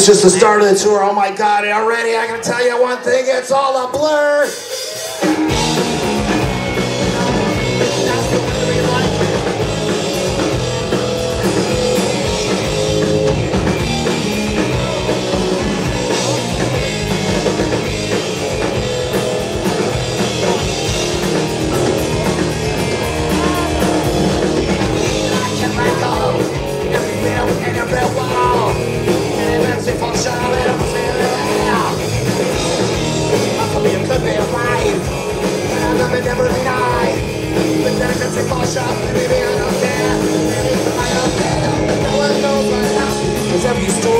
It's just the start of the tour. Oh my God, already I can tell you one thing, it's all a blur. and never deny But then I can take my shot, maybe I don't care Maybe I don't care No one knows right Cause every story